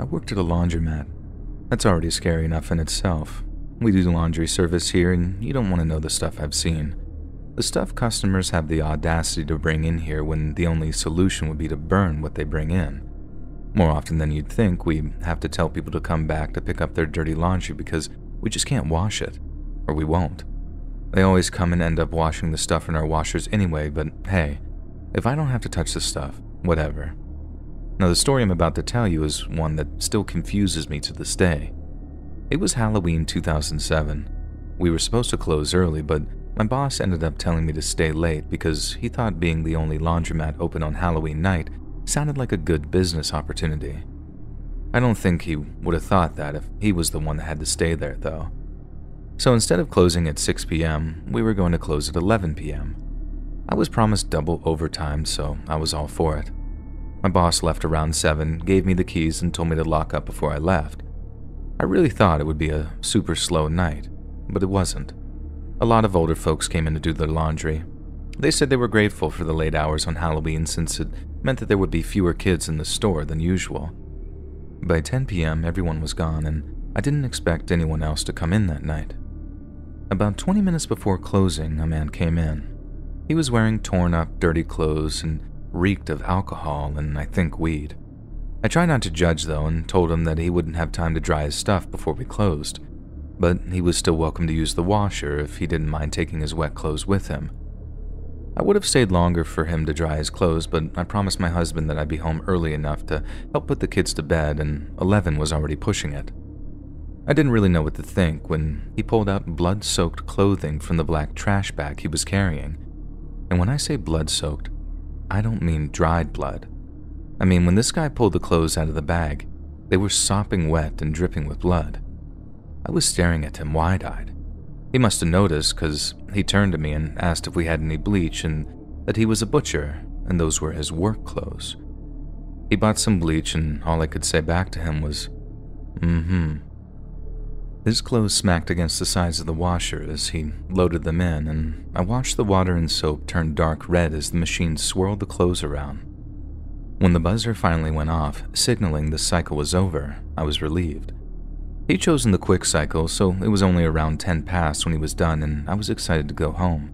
I worked at a laundromat. That's already scary enough in itself. We do laundry service here, and you don't want to know the stuff I've seen. The stuff customers have the audacity to bring in here when the only solution would be to burn what they bring in. More often than you'd think, we have to tell people to come back to pick up their dirty laundry because we just can't wash it, or we won't. They always come and end up washing the stuff in our washers anyway, but hey, if I don't have to touch the stuff, whatever. Now, the story I'm about to tell you is one that still confuses me to this day. It was Halloween 2007. We were supposed to close early, but my boss ended up telling me to stay late because he thought being the only laundromat open on Halloween night sounded like a good business opportunity. I don't think he would have thought that if he was the one that had to stay there, though. So instead of closing at 6 p.m., we were going to close at 11 p.m. I was promised double overtime, so I was all for it. My boss left around 7, gave me the keys, and told me to lock up before I left. I really thought it would be a super slow night, but it wasn't. A lot of older folks came in to do their laundry. They said they were grateful for the late hours on Halloween since it meant that there would be fewer kids in the store than usual. By 10 p.m., everyone was gone, and I didn't expect anyone else to come in that night. About 20 minutes before closing, a man came in. He was wearing torn up, dirty clothes and reeked of alcohol and I think weed. I tried not to judge though and told him that he wouldn't have time to dry his stuff before we closed, but he was still welcome to use the washer if he didn't mind taking his wet clothes with him. I would have stayed longer for him to dry his clothes, but I promised my husband that I'd be home early enough to help put the kids to bed, and 11 was already pushing it. I didn't really know what to think when he pulled out blood soaked clothing from the black trash bag he was carrying. And when I say blood soaked, I don't mean dried blood. I mean, when this guy pulled the clothes out of the bag, they were sopping wet and dripping with blood. I was staring at him wide eyed. He must have noticed because he turned to me and asked if we had any bleach and that he was a butcher and those were his work clothes. He bought some bleach, and all I could say back to him was, mm hmm. His clothes smacked against the sides of the washer as he loaded them in, and I watched the water and soap turn dark red as the machine swirled the clothes around. When the buzzer finally went off, signaling the cycle was over, I was relieved. He'd chosen the quick cycle, so it was only around 10 past when he was done, and I was excited to go home.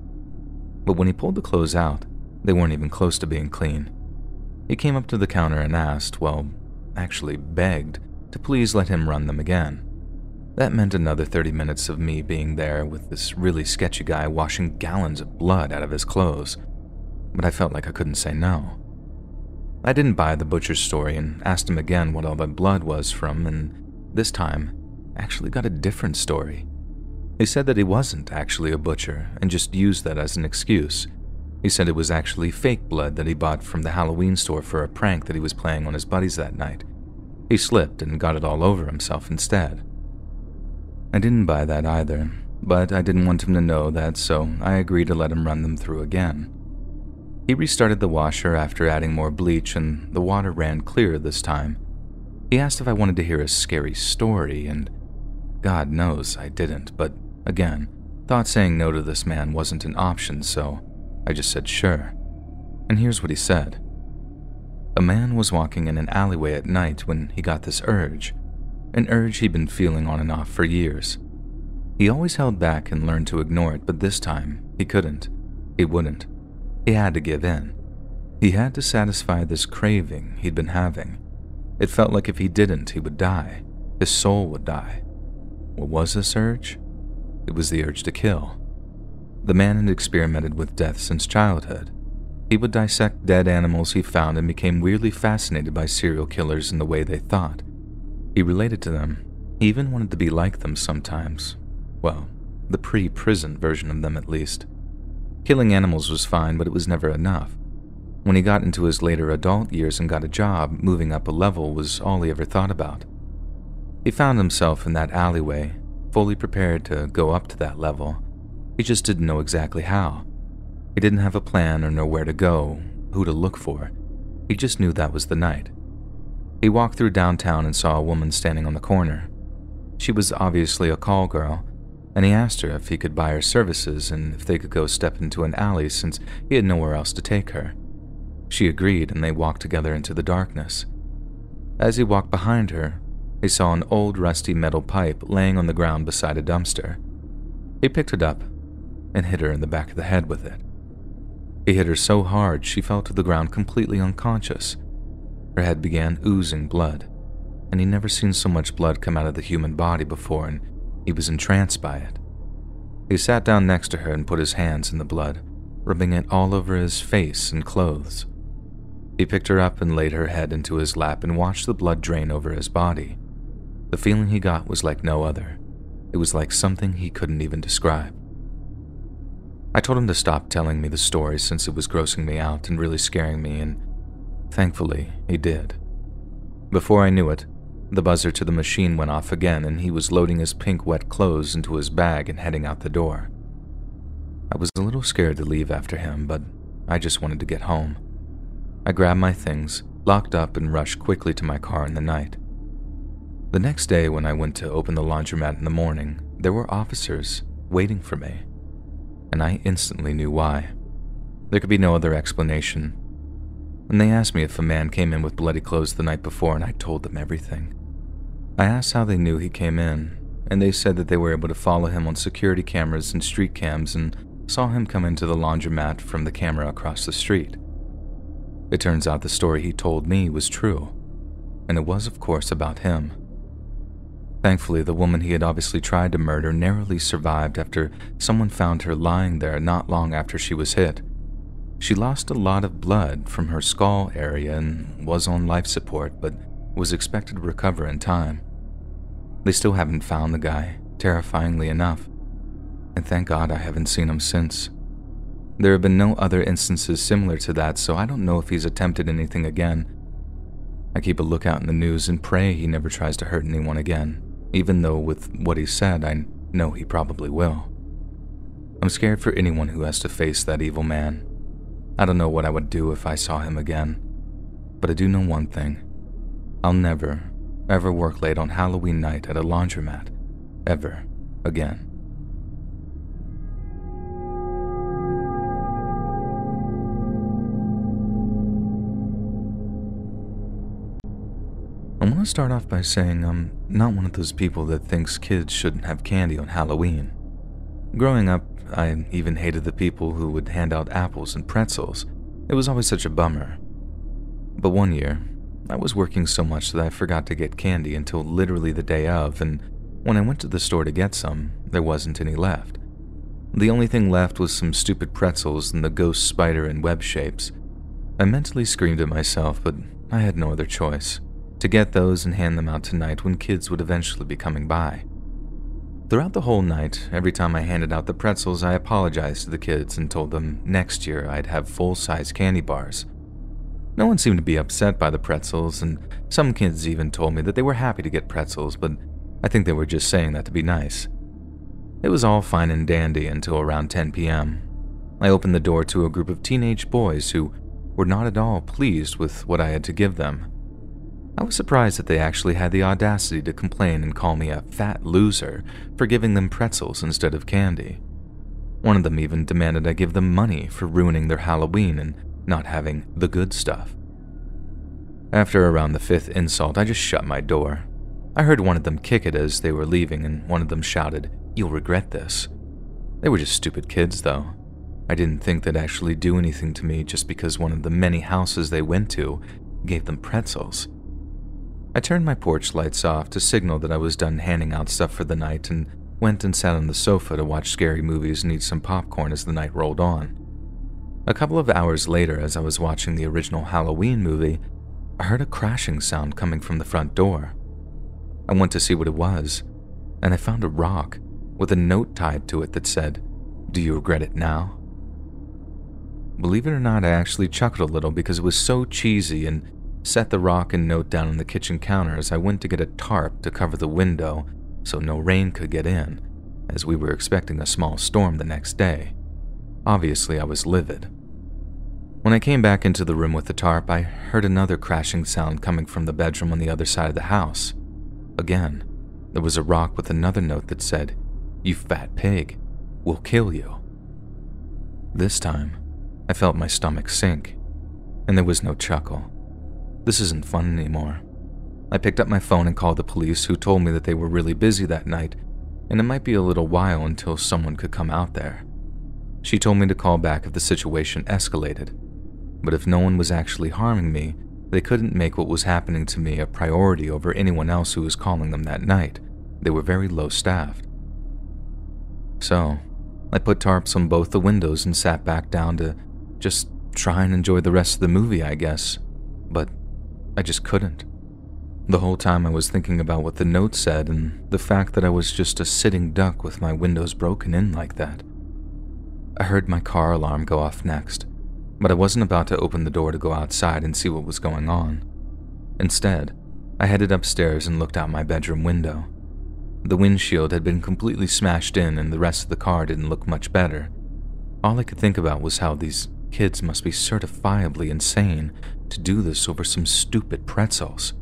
But when he pulled the clothes out, they weren't even close to being clean. He came up to the counter and asked, well, actually begged, to please let him run them again. That meant another 30 minutes of me being there with this really sketchy guy washing gallons of blood out of his clothes, but I felt like I couldn't say no. I didn't buy the butcher's story and asked him again what all the blood was from, and this time, actually got a different story. He said that he wasn't actually a butcher and just used that as an excuse. He said it was actually fake blood that he bought from the Halloween store for a prank that he was playing on his buddies that night. He slipped and got it all over himself instead. I didn't buy that either, but I didn't want him to know that, so I agreed to let him run them through again. He restarted the washer after adding more bleach, and the water ran clear this time. He asked if I wanted to hear a scary story, and God knows I didn't, but again, thought saying no to this man wasn't an option, so I just said sure. And here's what he said A man was walking in an alleyway at night when he got this urge an urge he'd been feeling on and off for years. He always held back and learned to ignore it, but this time, he couldn't. He wouldn't. He had to give in. He had to satisfy this craving he'd been having. It felt like if he didn't, he would die. His soul would die. What was this urge? It was the urge to kill. The man had experimented with death since childhood. He would dissect dead animals he found and became weirdly fascinated by serial killers and the way they thought. He related to them. He even wanted to be like them sometimes. Well, the pre prison version of them at least. Killing animals was fine, but it was never enough. When he got into his later adult years and got a job, moving up a level was all he ever thought about. He found himself in that alleyway, fully prepared to go up to that level. He just didn't know exactly how. He didn't have a plan or know where to go, who to look for. He just knew that was the night. He walked through downtown and saw a woman standing on the corner. She was obviously a call girl, and he asked her if he could buy her services and if they could go step into an alley since he had nowhere else to take her. She agreed, and they walked together into the darkness. As he walked behind her, he saw an old rusty metal pipe laying on the ground beside a dumpster. He picked it up and hit her in the back of the head with it. He hit her so hard she fell to the ground completely unconscious. Her head began oozing blood, and he'd never seen so much blood come out of the human body before, and he was entranced by it. He sat down next to her and put his hands in the blood, rubbing it all over his face and clothes. He picked her up and laid her head into his lap and watched the blood drain over his body. The feeling he got was like no other. It was like something he couldn't even describe. I told him to stop telling me the story since it was grossing me out and really scaring me, and thankfully, he did. Before I knew it, the buzzer to the machine went off again, and he was loading his pink wet clothes into his bag and heading out the door. I was a little scared to leave after him, but I just wanted to get home. I grabbed my things, locked up, and rushed quickly to my car in the night. The next day, when I went to open the laundromat in the morning, there were officers waiting for me and I instantly knew why. There could be no other explanation. When they asked me if a man came in with bloody clothes the night before, and I told them everything. I asked how they knew he came in, and they said that they were able to follow him on security cameras and street cams and saw him come into the laundromat from the camera across the street. It turns out the story he told me was true, and it was, of course, about him. Thankfully, the woman he had obviously tried to murder narrowly survived after someone found her lying there not long after she was hit. She lost a lot of blood from her skull area and was on life support, but was expected to recover in time. They still haven't found the guy, terrifyingly enough, and thank God I haven't seen him since. There have been no other instances similar to that, so I don't know if he's attempted anything again. I keep a lookout in the news and pray he never tries to hurt anyone again even though with what he said, I know he probably will. I'm scared for anyone who has to face that evil man. I don't know what I would do if I saw him again, but I do know one thing. I'll never, ever work late on Halloween night at a laundromat, ever again. I want to start off by saying I'm not one of those people that thinks kids shouldn't have candy on Halloween. Growing up, I even hated the people who would hand out apples and pretzels. It was always such a bummer. But one year, I was working so much that I forgot to get candy until literally the day of, and when I went to the store to get some, there wasn't any left. The only thing left was some stupid pretzels and the ghost spider and web shapes. I mentally screamed at myself, but I had no other choice to get those and hand them out tonight when kids would eventually be coming by. Throughout the whole night, every time I handed out the pretzels, I apologized to the kids and told them next year I'd have full size candy bars. No one seemed to be upset by the pretzels, and some kids even told me that they were happy to get pretzels, but I think they were just saying that to be nice. It was all fine and dandy until around 10 p.m. I opened the door to a group of teenage boys who were not at all pleased with what I had to give them. I was surprised that they actually had the audacity to complain and call me a fat loser for giving them pretzels instead of candy. One of them even demanded I give them money for ruining their Halloween and not having the good stuff. After around the fifth insult, I just shut my door. I heard one of them kick it as they were leaving, and one of them shouted, You'll regret this. They were just stupid kids, though. I didn't think they'd actually do anything to me just because one of the many houses they went to gave them pretzels. I turned my porch lights off to signal that I was done handing out stuff for the night and went and sat on the sofa to watch scary movies and eat some popcorn as the night rolled on. A couple of hours later, as I was watching the original Halloween movie, I heard a crashing sound coming from the front door. I went to see what it was, and I found a rock with a note tied to it that said, Do you regret it now? Believe it or not, I actually chuckled a little because it was so cheesy and set the rock and note down on the kitchen counter as I went to get a tarp to cover the window so no rain could get in, as we were expecting a small storm the next day. Obviously, I was livid. When I came back into the room with the tarp, I heard another crashing sound coming from the bedroom on the other side of the house. Again, there was a rock with another note that said, You fat pig, we'll kill you. This time, I felt my stomach sink, and there was no chuckle. This isn't fun anymore. I picked up my phone and called the police, who told me that they were really busy that night and it might be a little while until someone could come out there. She told me to call back if the situation escalated, but if no one was actually harming me, they couldn't make what was happening to me a priority over anyone else who was calling them that night. They were very low staffed. So, I put tarps on both the windows and sat back down to just try and enjoy the rest of the movie, I guess. But I just couldn't. The whole time I was thinking about what the note said and the fact that I was just a sitting duck with my windows broken in like that. I heard my car alarm go off next, but I wasn't about to open the door to go outside and see what was going on. Instead, I headed upstairs and looked out my bedroom window. The windshield had been completely smashed in and the rest of the car didn't look much better. All I could think about was how these kids must be certifiably insane to do this over some stupid pretzels.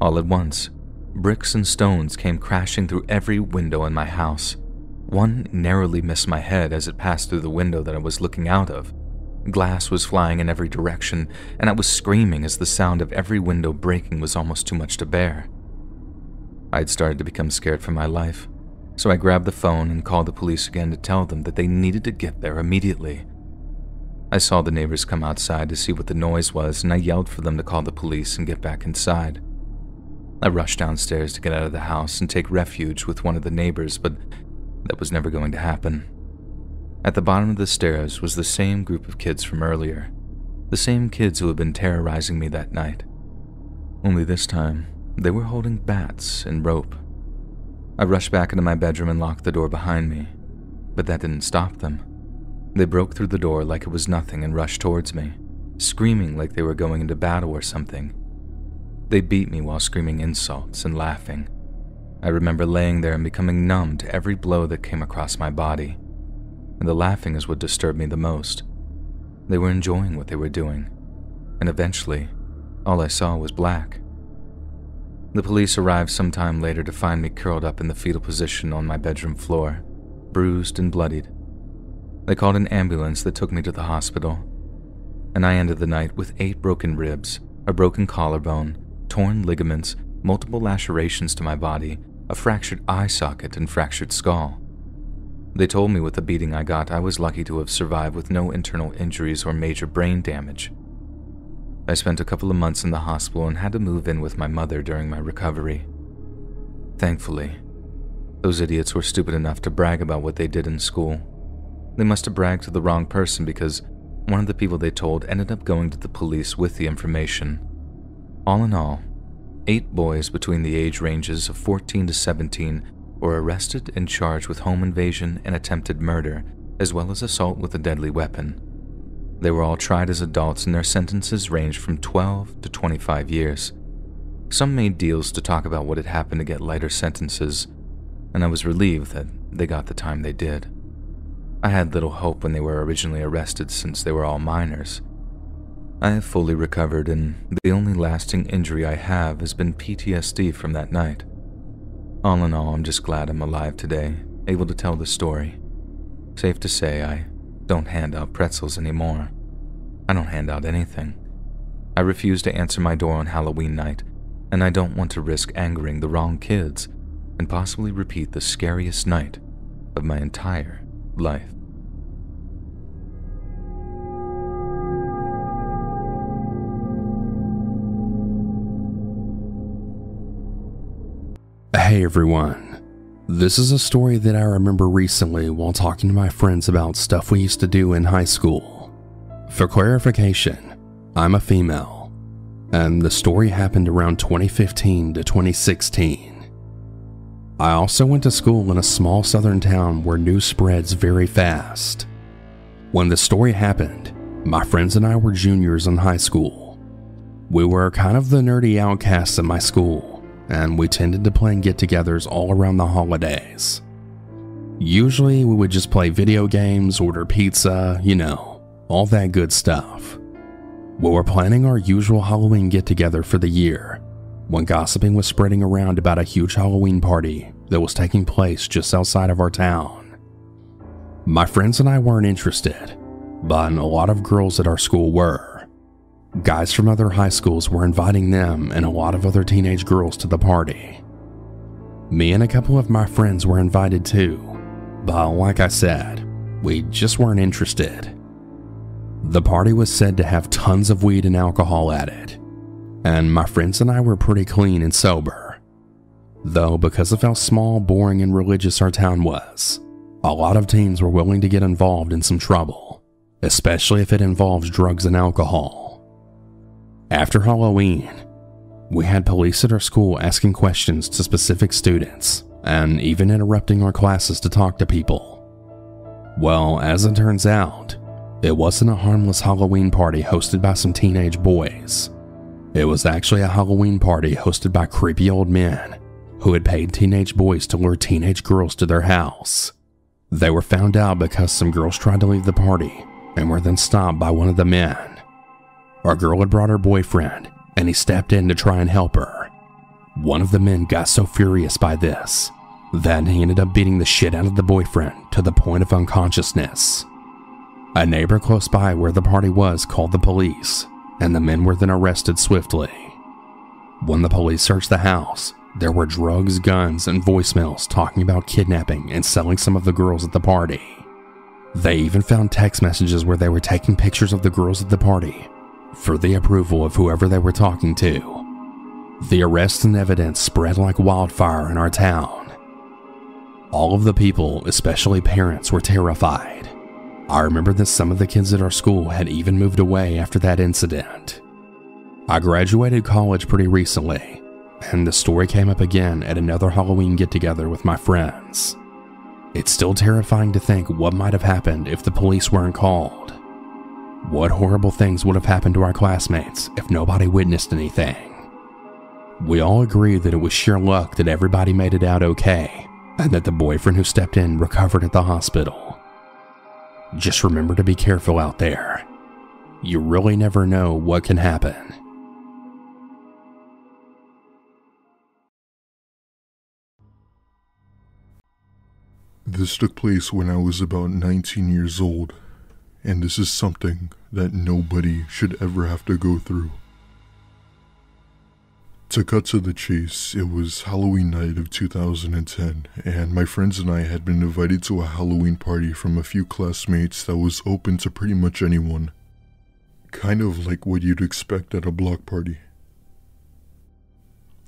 All at once, bricks and stones came crashing through every window in my house. One narrowly missed my head as it passed through the window that I was looking out of. Glass was flying in every direction, and I was screaming as the sound of every window breaking was almost too much to bear. I had started to become scared for my life, so I grabbed the phone and called the police again to tell them that they needed to get there immediately. I saw the neighbors come outside to see what the noise was, and I yelled for them to call the police and get back inside. I rushed downstairs to get out of the house and take refuge with one of the neighbors, but that was never going to happen. At the bottom of the stairs was the same group of kids from earlier, the same kids who had been terrorizing me that night. Only this time, they were holding bats and rope. I rushed back into my bedroom and locked the door behind me, but that didn't stop them. They broke through the door like it was nothing and rushed towards me, screaming like they were going into battle or something. They beat me while screaming insults and laughing. I remember laying there and becoming numb to every blow that came across my body. And the laughing is what disturbed me the most. They were enjoying what they were doing, and eventually, all I saw was black. The police arrived some time later to find me curled up in the fetal position on my bedroom floor, bruised and bloodied. They called an ambulance that took me to the hospital, and I ended the night with eight broken ribs, a broken collarbone, torn ligaments, multiple lacerations to my body, a fractured eye socket, and fractured skull. They told me with the beating I got, I was lucky to have survived with no internal injuries or major brain damage. I spent a couple of months in the hospital and had to move in with my mother during my recovery. Thankfully, those idiots were stupid enough to brag about what they did in school. They must have bragged to the wrong person because one of the people they told ended up going to the police with the information. All in all, eight boys between the age ranges of 14 to 17 were arrested and charged with home invasion and attempted murder, as well as assault with a deadly weapon. They were all tried as adults and their sentences ranged from 12 to 25 years. Some made deals to talk about what had happened to get lighter sentences, and I was relieved that they got the time they did. I had little hope when they were originally arrested since they were all minors, I have fully recovered, and the only lasting injury I have has been PTSD from that night. All in all, I'm just glad I'm alive today, able to tell the story. Safe to say, I don't hand out pretzels anymore. I don't hand out anything. I refuse to answer my door on Halloween night, and I don't want to risk angering the wrong kids and possibly repeat the scariest night of my entire life. Hey everyone. This is a story that I remember recently while talking to my friends about stuff we used to do in high school. For clarification, I'm a female, and the story happened around 2015 to 2016. I also went to school in a small southern town where news spreads very fast. When the story happened, my friends and I were juniors in high school. We were kind of the nerdy outcasts in my school and we tended to plan get togethers all around the holidays. Usually, we would just play video games, order pizza, you know, all that good stuff. We were planning our usual Halloween get together for the year when gossiping was spreading around about a huge Halloween party that was taking place just outside of our town. My friends and I weren't interested, but a lot of girls at our school were. guys from other high schools were inviting them and a lot of other teenage girls to the party. Me and a couple of my friends were invited too, but like I said, we just weren't interested. The party was said to have tons of weed and alcohol at it, and my friends and I were pretty clean and sober. Though, because of how small, boring, and religious our town was, a lot of teens were willing to get involved in some trouble, especially if it involves drugs and alcohol. After Halloween, we had police at our school asking questions to specific students and even interrupting our classes to talk to people. Well, as it turns out, it wasn't a harmless Halloween party hosted by some teenage boys. It was actually a Halloween party hosted by creepy old men who had paid teenage boys to lure teenage girls to their house. They were found out because some girls tried to leave the party and were then stopped by one of the men. Our girl had brought her boyfriend and he stepped in to try and help her. One of the men got so furious by this that he ended up beating the shit out of the boyfriend to the point of unconsciousness. A neighbor close by where the party was called the police, and the men were then arrested swiftly. When the police searched the house, there were drugs, guns, and voicemails talking about kidnapping and selling some of the girls at the party. They even found text messages where they were taking pictures of the girls at the party for the approval of whoever they were talking to. The arrests and evidence spread like wildfire in our town. All of the people, especially parents, were terrified. I remember that some of the kids at our school had even moved away after that incident. I graduated college pretty recently, and the story came up again at another Halloween get together with my friends. It's still terrifying to think what might have happened if the police weren't called. What horrible things would have happened to our classmates if nobody witnessed anything. We all agree that it was sheer luck that everybody made it out okay, and that the boyfriend who stepped in recovered at the hospital. Just remember to be careful out there. You really never know what can happen. This took place when I was about 19 years old, and this is something that nobody should ever have to go through. To cut to the chase, it was Halloween night of 2010, and my friends and I had been invited to a Halloween party from a few classmates that was open to pretty much anyone. Kind of like what you'd expect at a block party.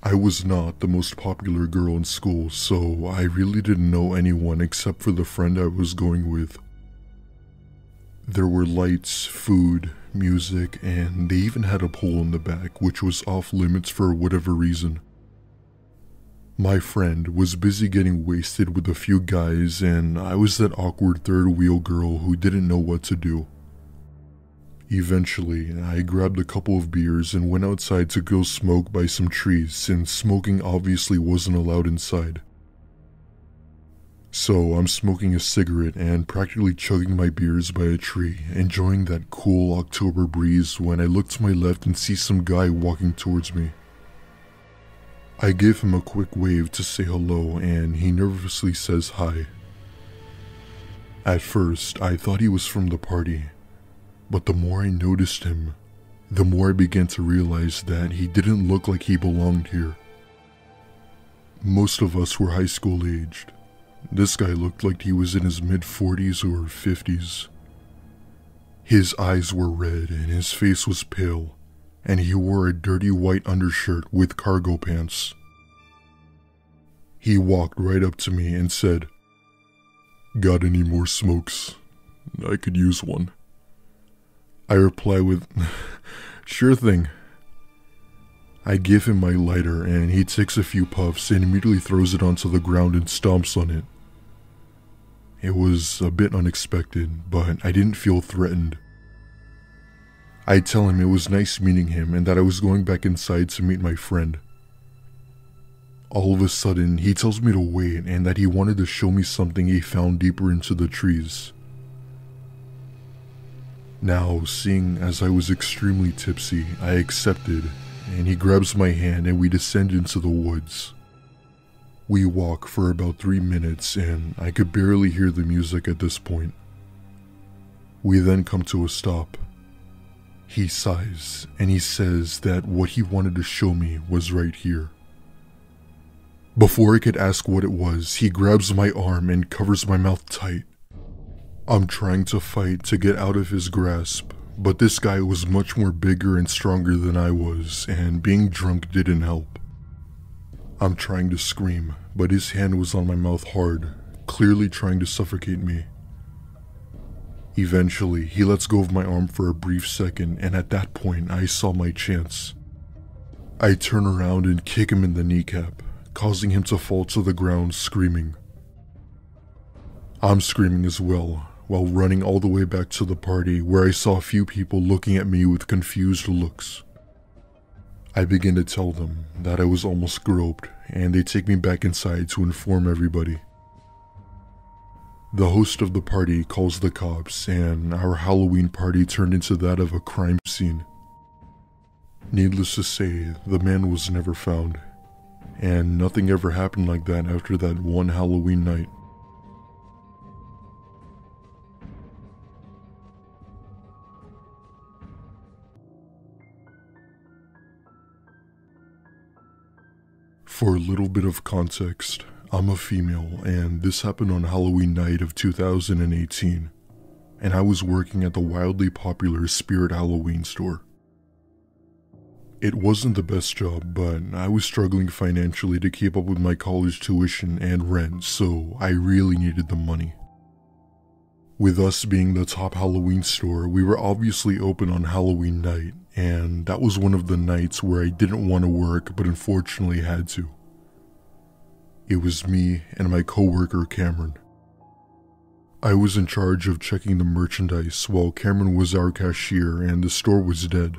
I was not the most popular girl in school, so I really didn't know anyone except for the friend I was going with. There were lights, food, music, and they even had a pool in the back, which was off limits for whatever reason. My friend was busy getting wasted with a few guys, and I was that awkward third wheel girl who didn't know what to do. Eventually, I grabbed a couple of beers and went outside to go smoke by some trees since smoking obviously wasn't allowed inside. So I'm smoking a cigarette and practically chugging my beers by a tree, enjoying that cool October breeze when I look to my left and see some guy walking towards me. I give him a quick wave to say hello and he nervously says hi. At first, I thought he was from the party, but the more I noticed him, the more I began to realize that he didn't look like he belonged here. Most of us were high school aged. This guy looked like he was in his mid 40s or 50s. His eyes were red and his face was pale, and he wore a dirty white undershirt with cargo pants. He walked right up to me and said, Got any more smokes? I could use one. I reply with, Sure thing. I give him my lighter and he takes a few puffs and immediately throws it onto the ground and stomps on it. It was a bit unexpected, but I didn't feel threatened. I tell him it was nice meeting him and that I was going back inside to meet my friend. All of a sudden, he tells me to wait and that he wanted to show me something he found deeper into the trees. Now, seeing as I was extremely tipsy, I accepted, and he grabs my hand and we descend into the woods. We walk for about three minutes, and I could barely hear the music at this point. We then come to a stop. He sighs and he says that what he wanted to show me was right here. Before I could ask what it was, he grabs my arm and covers my mouth tight. I'm trying to fight to get out of his grasp, but this guy was much more bigger and stronger than I was, and being drunk didn't help. I'm trying to scream, but his hand was on my mouth hard, clearly trying to suffocate me. Eventually, he lets go of my arm for a brief second, and at that point, I saw my chance. I turn around and kick him in the kneecap, causing him to fall to the ground screaming. I'm screaming as well, while running all the way back to the party where I saw a few people looking at me with confused looks. I begin to tell them that I was almost groped, and they take me back inside to inform everybody. The host of the party calls the cops, and our Halloween party turned into that of a crime scene. Needless to say, the man was never found, and nothing ever happened like that after that one Halloween night. For a little bit of context, I'm a female, and this happened on Halloween night of 2018, and I was working at the wildly popular Spirit Halloween store. It wasn't the best job, but I was struggling financially to keep up with my college tuition and rent, so I really needed the money. With us being the top Halloween store, we were obviously open on Halloween night, and that was one of the nights where I didn't want to work but unfortunately had to. It was me and my coworker Cameron. I was in charge of checking the merchandise while Cameron was our cashier and the store was dead.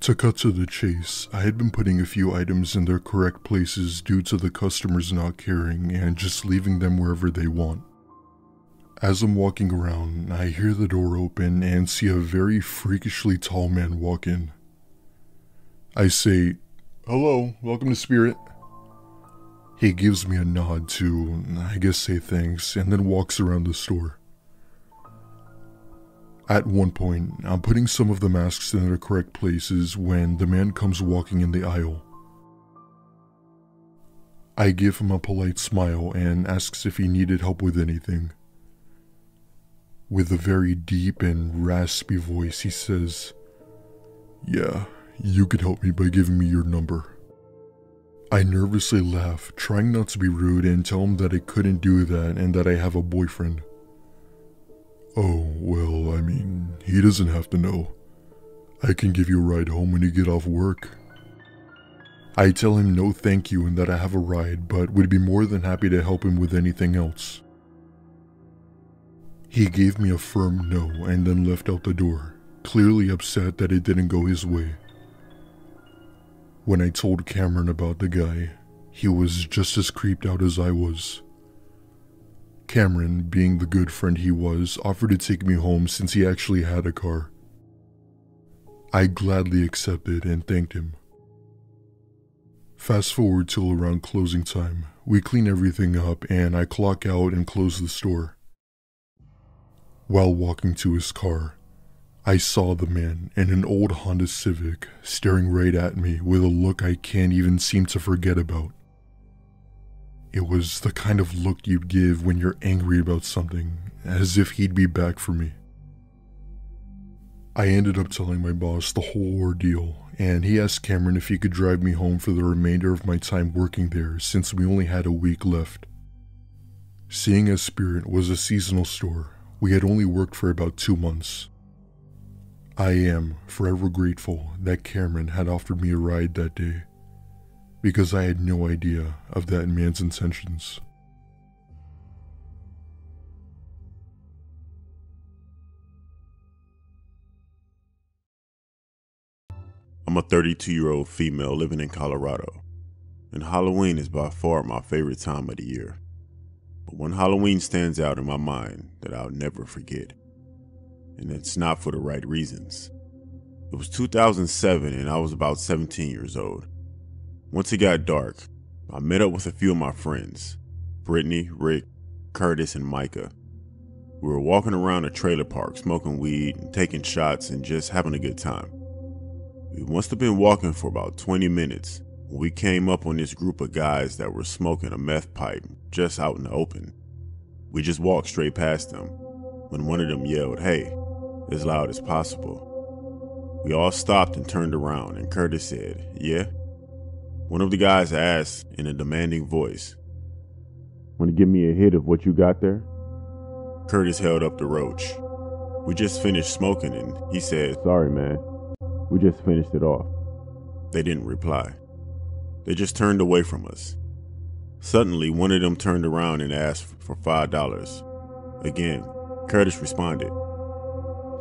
To cut to the chase, I had been putting a few items in their correct places due to the customers not caring and just leaving them wherever they want. As I'm walking around, I hear the door open and see a very freakishly tall man walk in. I say, Hello, welcome to Spirit. He gives me a nod to, I guess, say thanks, and then walks around the store. At one point, I'm putting some of the masks in their correct places when the man comes walking in the aisle. I give him a polite smile and asks if he needed help with anything. With a very deep and raspy voice, he says, Yeah, you could help me by giving me your number. I nervously laugh, trying not to be rude, and tell him that I couldn't do that and that I have a boyfriend. Oh, well, I mean, he doesn't have to know. I can give you a ride home when you get off work. I tell him no thank you and that I have a ride, but would be more than happy to help him with anything else. He gave me a firm no and then left out the door, clearly upset that it didn't go his way. When I told Cameron about the guy, he was just as creeped out as I was. Cameron, being the good friend he was, offered to take me home since he actually had a car. I gladly accepted and thanked him. Fast forward till around closing time, we clean everything up and I clock out and close the store. While walking to his car, I saw the man in an old Honda Civic staring right at me with a look I can't even seem to forget about. It was the kind of look you'd give when you're angry about something, as if he'd be back for me. I ended up telling my boss the whole ordeal, and he asked Cameron if he could drive me home for the remainder of my time working there since we only had a week left. Seeing as Spirit was a seasonal store, we had only worked for about two months, I am forever grateful that Cameron had offered me a ride that day because I had no idea of that man's intentions. I'm a 32 year old female living in Colorado, and Halloween is by far my favorite time of the year. But one Halloween stands out in my mind that I'll never forget and it's not for the right reasons. It was 2007 and I was about 17 years old. Once it got dark, I met up with a few of my friends Brittany, Rick, Curtis, and Micah. We were walking around a trailer park, smoking weed, and taking shots, and just having a good time. We must have been walking for about 20 minutes we came up on this group of guys that were smoking a meth pipe just out in the open. We just walked straight past them when one of them yelled, Hey, as loud as possible. We all stopped and turned around, and Curtis said, Yeah? One of the guys asked in a demanding voice, Want to give me a hit of what you got there? Curtis held up the roach. We just finished smoking, and he said, Sorry, man. We just finished it off. They didn't reply. They just turned away from us. Suddenly, one of them turned around and asked for $5. Again, Curtis responded,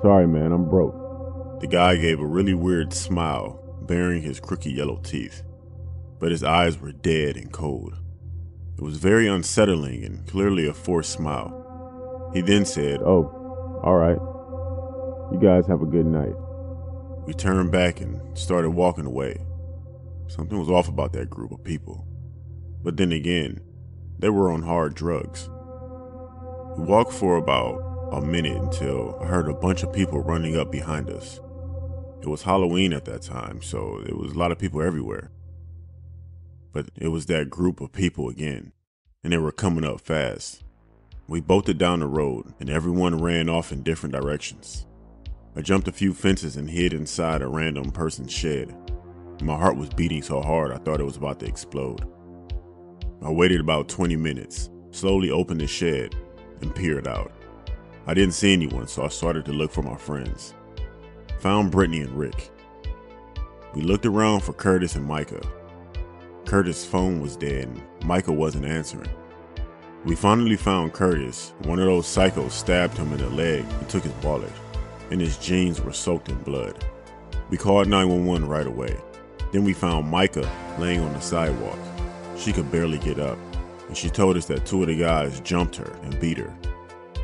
Sorry, man, I'm broke. The guy gave a really weird smile, baring his crooked yellow teeth, but his eyes were dead and cold. It was very unsettling and clearly a forced smile. He then said, Oh, all right. You guys have a good night. We turned back and started walking away. Something was off about that group of people. But then again, they were on hard drugs. We walked for about a minute until I heard a bunch of people running up behind us. It was Halloween at that time, so there was a lot of people everywhere. But it was that group of people again, and they were coming up fast. We bolted down the road, and everyone ran off in different directions. I jumped a few fences and hid inside a random person's shed. My heart was beating so hard I thought it was about to explode. I waited about 20 minutes, slowly opened the shed, and peered out. I didn't see anyone, so I started to look for my friends. Found Brittany and Rick. We looked around for Curtis and Micah. Curtis' phone was dead and Micah wasn't answering. We finally found Curtis. One of those psychos stabbed him in the leg and took his wallet and his jeans were soaked in blood. We called 911 right away. Then we found Micah laying on the sidewalk. She could barely get up, and she told us that two of the guys jumped her and beat her,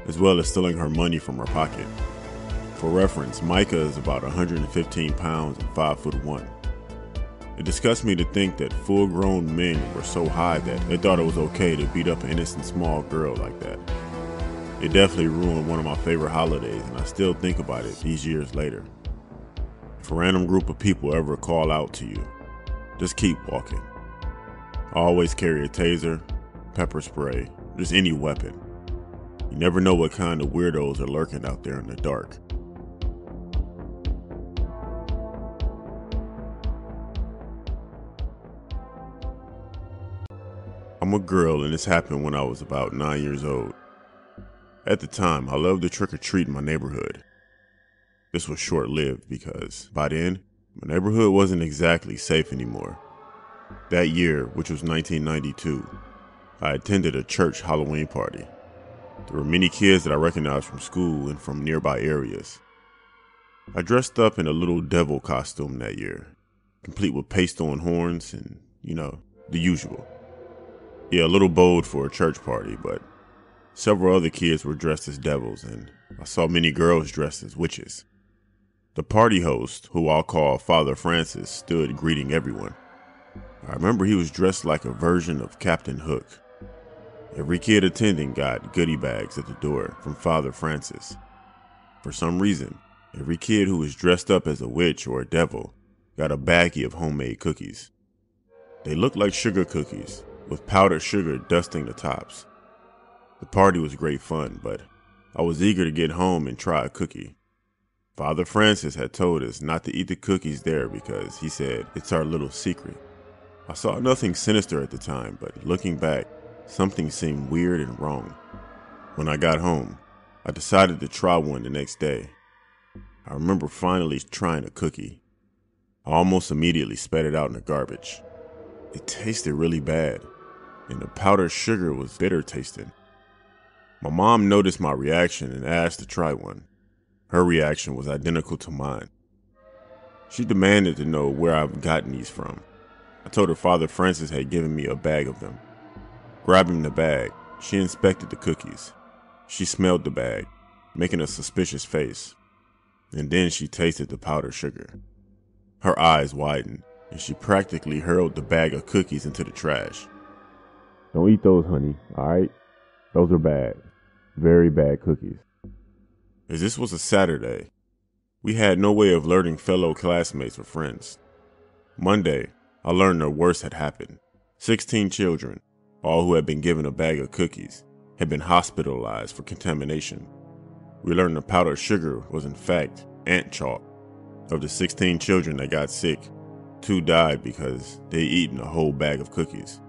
as well as stealing her money from her pocket. For reference, Micah is about 115 pounds and 5 foot 1. It disgusts me to think that full grown men were so high that they thought it was okay to beat up an innocent small girl like that. It definitely ruined one of my favorite holidays, and I still think about it these years later. If a random group of people ever call out to you, just keep walking. Always carry a taser, pepper spray, just any weapon. You never know what kind of weirdos are lurking out there in the dark. I'm a girl, and this happened when I was about nine years old. At the time, I loved to trick or treat in my neighborhood. This was short lived because by then, my neighborhood wasn't exactly safe anymore. That year, which was 1992, I attended a church Halloween party. There were many kids that I recognized from school and from nearby areas. I dressed up in a little devil costume that year, complete with paste on horns and, you know, the usual. Yeah, a little bold for a church party, but Several other kids were dressed as devils, and I saw many girls dressed as witches. The party host, who I'll call Father Francis, stood greeting everyone. I remember he was dressed like a version of Captain Hook. Every kid attending got goodie bags at the door from Father Francis. For some reason, every kid who was dressed up as a witch or a devil got a baggie of homemade cookies. They looked like sugar cookies, with powdered sugar dusting the tops. The party was great fun, but I was eager to get home and try a cookie. Father Francis had told us not to eat the cookies there because he said it's our little secret. I saw nothing sinister at the time, but looking back, something seemed weird and wrong. When I got home, I decided to try one the next day. I remember finally trying a cookie. I almost immediately spat it out in the garbage. It tasted really bad, and the powdered sugar was bitter tasting. My mom noticed my reaction and asked to try one. Her reaction was identical to mine. She demanded to know where I've gotten these from. I told her Father Francis had given me a bag of them. Grabbing the bag, she inspected the cookies. She smelled the bag, making a suspicious face. And then she tasted the powdered sugar. Her eyes widened, and she practically hurled the bag of cookies into the trash. Don't eat those, honey, alright? Those are bad. very bad cookies. As this was a Saturday, we had no way of alerting fellow classmates or friends. Monday, I learned the worst had happened. 16 children, all who had been given a bag of cookies, had been hospitalized for contamination. We learned the powdered sugar was in fact ant chalk. Of the 16 children that got sick, two died because they eaten a whole bag of cookies.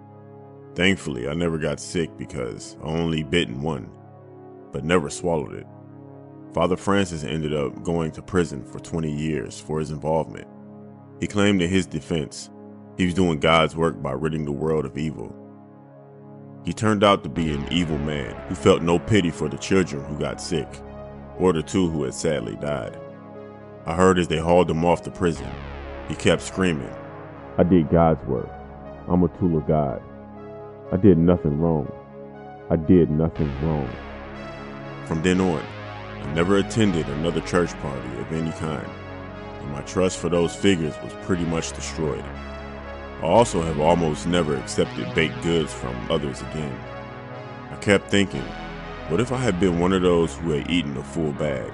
Thankfully, I never got sick because I only bitten one, but never swallowed it. Father Francis ended up going to prison for 20 years for his involvement. He claimed in his defense, he was doing God's work by ridding the world of evil. He turned out to be an evil man who felt no pity for the children who got sick, or the two who had sadly died. I heard as they hauled him off to prison, he kept screaming, I did God's work. I'm a tool of God. I did nothing wrong. I did nothing wrong. From then on, I never attended another church party of any kind, and my trust for those figures was pretty much destroyed. I also have almost never accepted baked goods from others again. I kept thinking, what if I had been one of those who had eaten a full bag?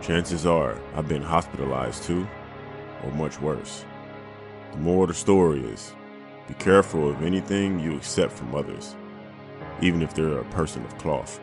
Chances are I've been hospitalized too, or much worse. The moral of the story is be careful of anything you accept from others, even if they're a person of cloth.